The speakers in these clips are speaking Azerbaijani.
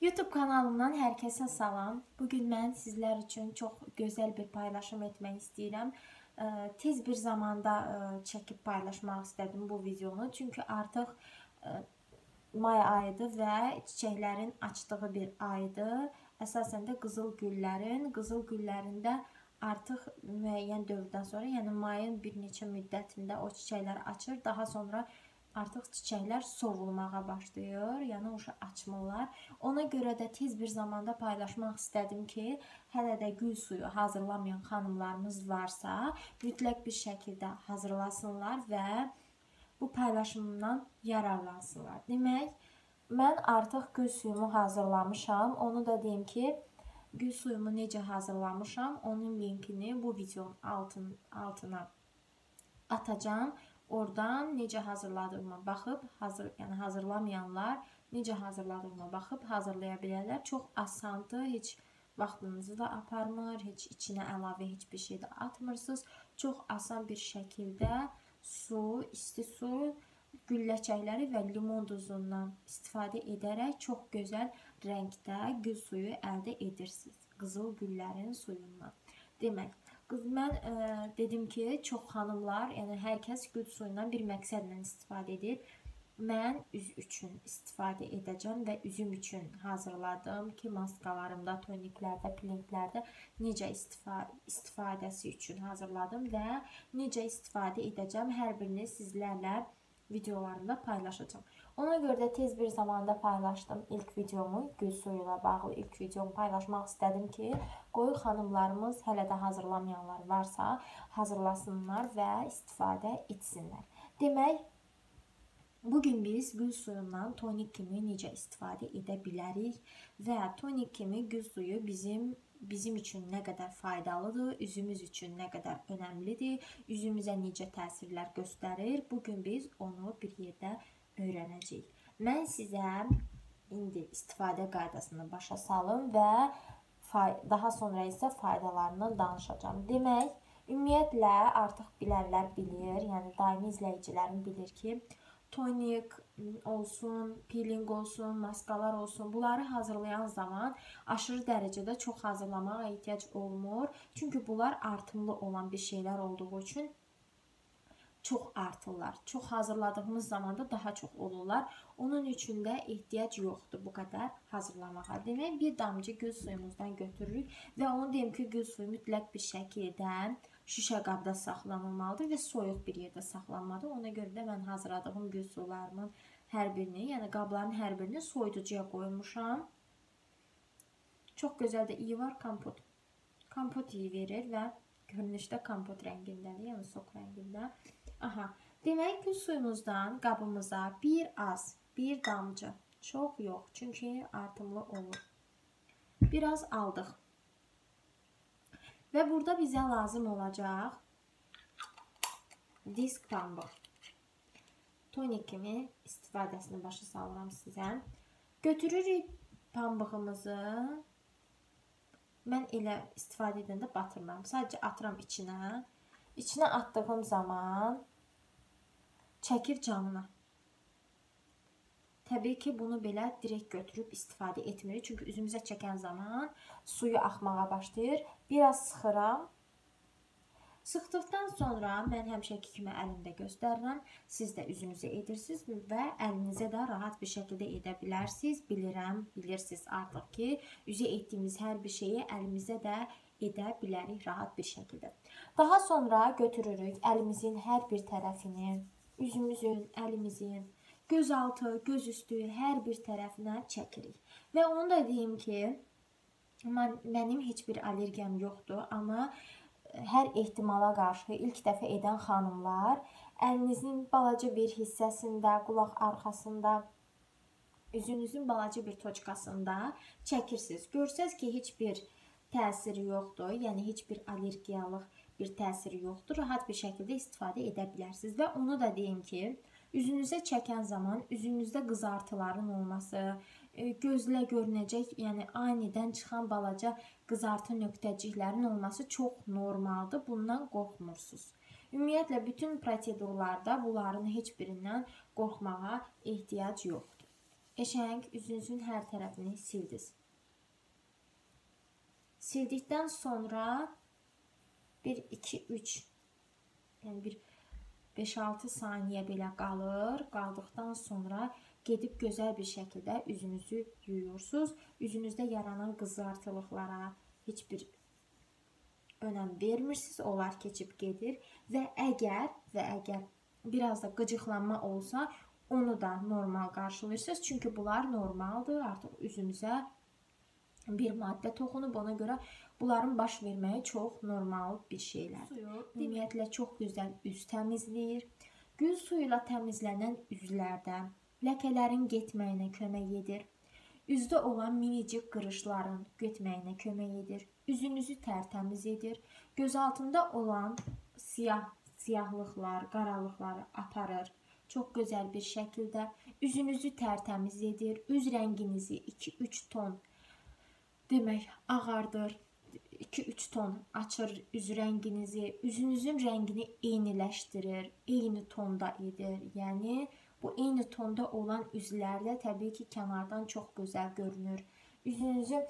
YouTube kanalımdan hər kəsə salam. Bu gün mən sizlər üçün çox gözəl bir paylaşım etmək istəyirəm. Tez bir zamanda çəkib paylaşmaq istədim bu videonu. Çünki artıq may ayıdır və çiçəklərin açdığı bir aydır. Əsasən də qızıl güllərin, qızıl güllərində artıq müəyyən dövrdən sonra, yəni mayın bir neçə müddətində o çiçəklər açır. Daha sonra artıq çiçəklər sovulmağa başlayır, yəni uşaq açmırlar. Ona görə də tez bir zamanda paylaşmaq istədim ki, hələ də gül suyu hazırlamayan xanımlarımız varsa, mütləq bir şəkildə hazırlasınlar və bu paylaşımdan yararlansınlar. Demək, mən artıq gül suyumu hazırlamışam. Onu da deyim ki, gül suyumu necə hazırlamışam, onun linkini bu videonun altın, altına atacağam. Oradan necə hazırladığıma baxıb, hazır, yəni hazırlamayanlar necə hazırladığıma baxıb hazırlaya bilərlər. Çox asandır, heç vaxtınızı da aparmır, heç içinə əlavə heç bir şey də atmırsınız. Çox asan bir şəkildə su, isti su, gülləçəkləri və limon duzundan istifadə edərək çox gözəl rəngdə gül suyu əldə edirsiniz. Qızıl güllərin suyundan. Demək, qız mən ə, dedim ki, çox xanımlar, yəni hər kəs gül suyundan bir məqsədlə istifadə edir. Mən üz üçün istifadə edəcəm və üzüm üçün hazırladım ki, maskalarımda, toniklərdə, pilinklərdə necə istifa istifadəsi üçün hazırladım və necə istifadə edəcəm hər birini sizlərlə videolarımda paylaşacağam. Ona görə də tez bir zamanda paylaşdım ilk videomu, gül suyu ilə bağlı ilk videomu paylaşmaq istədim ki, qoyu xanımlarımız hələ də hazırlamayanlar varsa, hazırlasınlar və istifadə etsinlər. Demək, Bu gün biz gül suyundan tonik kimi necə istifadə edə bilərik və tonik kimi gül suyu bizim bizim üçün nə qədər faydalıdır, üzümüz üçün nə qədər önəmlidir, üzümüzə necə təsirlər göstərir. Bu gün biz onu bir yerdə öyrənəcəyik. Mən sizə indi istifadə qaydasını başa salım və daha sonra isə faydalarından danışacağam. Demək, ümumiyyətlə artıq bilənlər bilir, yəni daimi izləyicilərim bilir ki, tonik olsun, peeling olsun, maskalar olsun. Bunları hazırlayan zaman aşırı dərəcədə çox hazırlamağa ehtiyac olmur. Çünki bunlar artımlı olan bir şeylər olduğu üçün çox artırlar. Çox hazırladığımız zaman da daha çox olurlar. Onun üçün də ehtiyac yoxdur bu qədər hazırlamağa. Demək, bir damcı gül suyumuzdan götürürük və onu deyim ki, gül suyu mütləq bir şəkildə şüşə qabda saxlanılmalıdır və soyuq bir yerdə saxlanmalıdır. Ona görə də mən hazırladığım gül sularımın hər birini, yəni qabların hər birini soyuducuya qoymuşam. Çox gözəl də iyi var kompot. Kompot iyi verir və görünüşdə kompot rəngindədir, yəni sok rəngində. Aha, demək gül suyumuzdan qabımıza bir az, bir damcı, çox yox, çünki artımlı olur. Biraz aldıq. Və burada bizə lazım olacaq disk pambıq. Tonik kimi istifadəsini başa salıram sizə. Götürürük pambığımızı. Mən elə istifadə edəndə batırmıram. Sadəcə atıram içinə. İçinə atdığım zaman çəkir canına. Təbii ki, bunu belə direkt götürüb istifadə etmirik. Çünki üzümüzə çəkən zaman suyu axmağa başlayır. Biraz sıxıram. Sıxdıqdan sonra mən həmişəki kimi əlimdə göstərirəm. Siz də üzünüzə edirsiniz və əlinizə də rahat bir şəkildə edə bilərsiniz. Bilirəm, bilirsiniz artıq ki, üzə etdiyimiz hər bir şeyi əlimizə də edə bilərik rahat bir şəkildə. Daha sonra götürürük əlimizin hər bir tərəfini, üzümüzün, əlimizin gözaltı, göz üstü hər bir tərəfinə çəkirik. Və onu da deyim ki, mən, mənim heç bir allergiyam yoxdur, amma e, hər ehtimala qarşı ilk dəfə edən xanımlar əlinizin balaca bir hissəsində, qulaq arxasında üzünüzün balaca bir toçkasında çəkirsiniz. Görsəz ki, heç bir təsiri yoxdur, yəni heç bir allergiyalıq bir təsiri yoxdur. Rahat bir şəkildə istifadə edə bilərsiniz və onu da deyim ki, Üzünüzə çəkən zaman üzünüzdə qızartıların olması, e, gözlə görünəcək, yəni anidən çıxan balaca qızartı nöqtəciklərin olması çox normaldır. Bundan qorxmursunuz. Ümumiyyətlə bütün prosedurlarda bunların heç birindən qorxmağa ehtiyac yoxdur. Eşəng üzünüzün hər tərəfini sildiniz. Sildikdən sonra 1 2 3 yəni bir 5-6 saniyə belə qalır. Qaldıqdan sonra gedib gözəl bir şəkildə üzünüzü yuyursunuz. Üzünüzdə yaranan qızartılıqlara heç bir önəm vermirsiniz. Onlar keçib gedir və əgər və əgər biraz da qıcıqlanma olsa, onu da normal qarşılayırsınız. Çünki bunlar normaldır. Artıq üzünüzə bir maddə toxunub ona görə bunların baş verməyi çox normal bir şeylərdir. Suyu ümumiyyətlə çox gözəl üz təmizləyir. Gül suyu ilə təmizlənən üzlərdə ləkələrin getməyinə kömək edir. Üzdə olan minicik qırışların getməyinə kömək edir. Üzünüzü tərtəmiz edir. Göz altında olan siyah siyahlıqlar, qaralıqları aparır. Çox gözəl bir şəkildə üzünüzü tərtəmiz edir. Üz rənginizi 2-3 ton demək ağardır. 2-3 ton açır üz rənginizi, üzünüzün rəngini eyniləşdirir, eyni tonda edir. Yəni bu eyni tonda olan üzlərdə təbii ki, kənardan çox gözəl görünür. Üzünüzü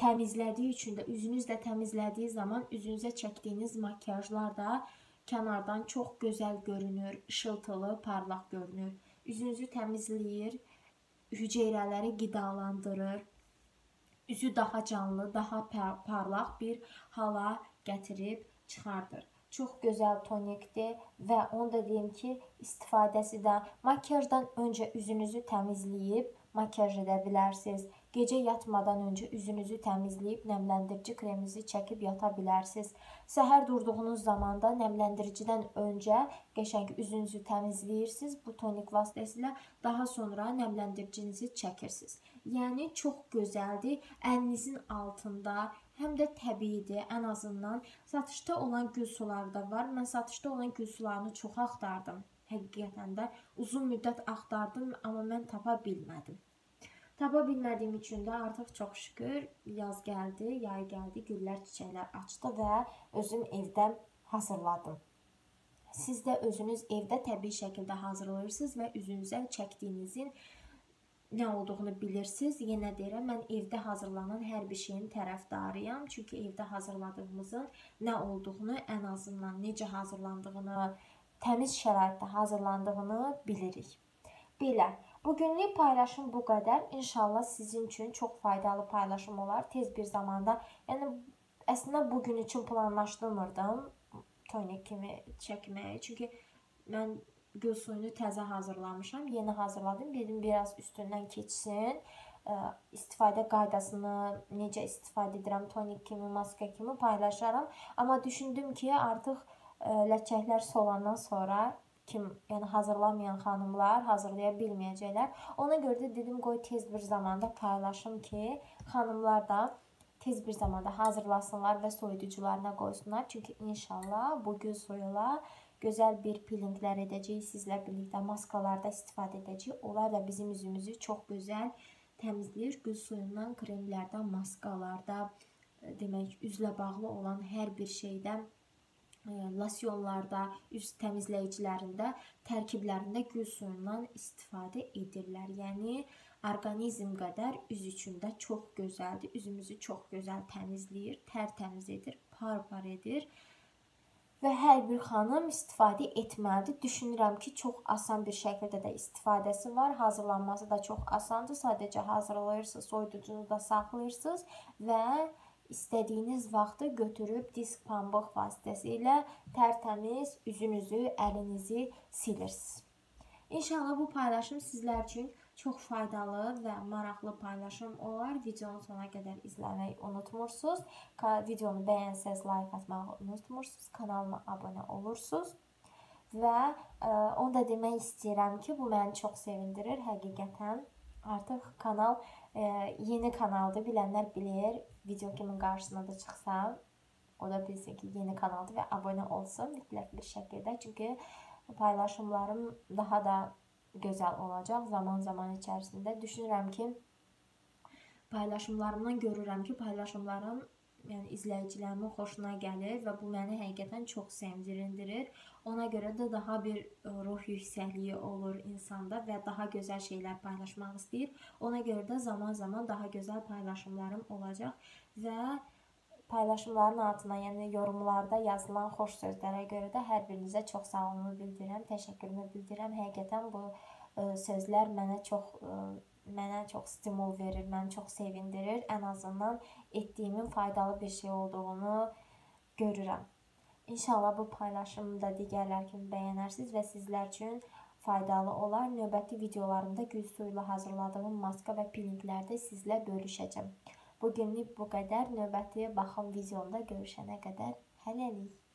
təmizlədiyi üçün də üzünüz də təmizlədiyi zaman üzünüzə çəkdiyiniz makiyajlar da kənardan çox gözəl görünür, işıltılı, parlaq görünür. Üzünüzü təmizləyir, hüceyrələri qidalandırır. Üzü daha canlı, daha parlaq bir hala gətirib çıxardır. Çox gözəl tonikdir və onu da deyim ki, istifadəsi də makiyajdan öncə üzünüzü təmizləyib makiyaj edə bilərsiniz. Gecə yatmadan öncə üzünüzü təmizləyib nəmləndirici kreminizi çəkib yata bilərsiniz. Səhər durduğunuz zamanda nəmləndiricidən öncə qəşəng üzünüzü təmizləyirsiniz. Bu tonik vasitəsilə daha sonra nəmləndiricinizi çəkirsiniz. Yəni çox gözəldir. Əlinizin altında həm də təbiidir. Ən azından satışda olan gül suları da var. Mən satışda olan gül sularını çox axtardım. Həqiqətən də uzun müddət axtardım, amma mən tapa bilmədim. Tapa bilmədiyim üçün də artıq çox şükür yaz gəldi, yay gəldi, güllər, çiçəklər açdı və özüm evdə hazırladım. Siz də özünüz evdə təbii şəkildə hazırlayırsınız və üzünüzə çəkdiyinizin nə olduğunu bilirsiniz. Yenə deyirəm, mən evdə hazırlanan hər bir şeyin tərəfdarıyam. Çünki evdə hazırladığımızın nə olduğunu, ən azından necə hazırlandığını, təmiz şəraitdə hazırlandığını bilirik. Belə, Bugünlük paylaşım bu qədər. İnşallah sizin üçün çox faydalı paylaşım olar tez bir zamanda. Yəni əslində bu gün üçün planlaşdırmırdım tonik kimi çəkməyi. Çünki mən göz suyunu təzə hazırlamışam. Yeni hazırladım. Dedim biraz üstündən keçsin. istifadə qaydasını, necə istifadə edirəm tonik kimi, maska kimi paylaşaram. Amma düşündüm ki, artıq ləçəklər solandan sonra kim, yəni hazırlamayan xanımlar hazırlaya bilməyəcəklər. Ona görə də dedim qoy tez bir zamanda paylaşım ki, xanımlar da tez bir zamanda hazırlasınlar və soyuducularına qoysunlar. Çünki inşallah bu göz soyula gözəl bir pilinglər edəcəyik sizlə birlikdə, maskalarda istifadə edəcəyik. Onlar da bizim üzümüzü çox gözəl təmizləyir. Göz suyundan, kremlərdən, maskalarda, demək, üzlə bağlı olan hər bir şeydən losyonlarda, üz təmizləyicilərində, tərkiblərində gül suyundan istifadə edirlər. Yəni orqanizm qədər üz üçün də çox gözəldir. Üzümüzü çox gözəl təmizləyir, tərtəmiz edir, par-par edir. Və hər bir xanım istifadə etməlidir. Düşünürəm ki, çox asan bir şəkildə də istifadəsi var. Hazırlanması da çox asandır. Sadəcə hazırlayırsınız, soyuducunuza saxlayırsınız və istədiyiniz vaxtı götürüb disk pambıq vasitəsilə tərtəmiz üzünüzü, əlinizi silirsiniz. İnşallah bu paylaşım sizlər üçün çox faydalı və maraqlı paylaşım olar. Videonu sona qədər izləməyi unutmursunuz. Videonu bəyənsəz like atmağı unutmursunuz. Kanalıma abunə olursunuz. Və ə, e, onu da demək istəyirəm ki, bu məni çox sevindirir həqiqətən. Artıq kanal ə, e, yeni kanaldır. Bilənlər bilir video kimin qarşısına da çıxsam, o da bilsin ki, yeni kanaldır və abunə olsun mütləq bir şəkildə. Çünki paylaşımlarım daha da gözəl olacaq zaman-zaman içərisində. Düşünürəm ki, paylaşımlarımdan görürəm ki, paylaşımlarım yəni izləyicilərimin xoşuna gəlir və bu məni həqiqətən çox sevindirir. Ona görə də daha bir ə, ruh yüksəkliyi olur insanda və daha gözəl şeylər paylaşmaq istəyir. Ona görə də zaman-zaman daha gözəl paylaşımlarım olacaq və paylaşımların altına, yəni yorumlarda yazılan xoş sözlərə görə də hər birinizə çox sağ olunu bildirirəm, təşəkkürümü bildirirəm. Həqiqətən bu ə, sözlər mənə çox ə, mənə çox stimul verir, məni çox sevindirir. Ən azından etdiyimin faydalı bir şey olduğunu görürəm. İnşallah bu paylaşımı da digərlər kimi bəyənərsiniz və sizlər üçün faydalı olar. Növbəti videolarımda gül suyu ilə hazırladığım maska və pilinglərdə sizlə bölüşəcəm. Bu günlük bu qədər. Növbəti baxım videomda görüşənə qədər hələlik.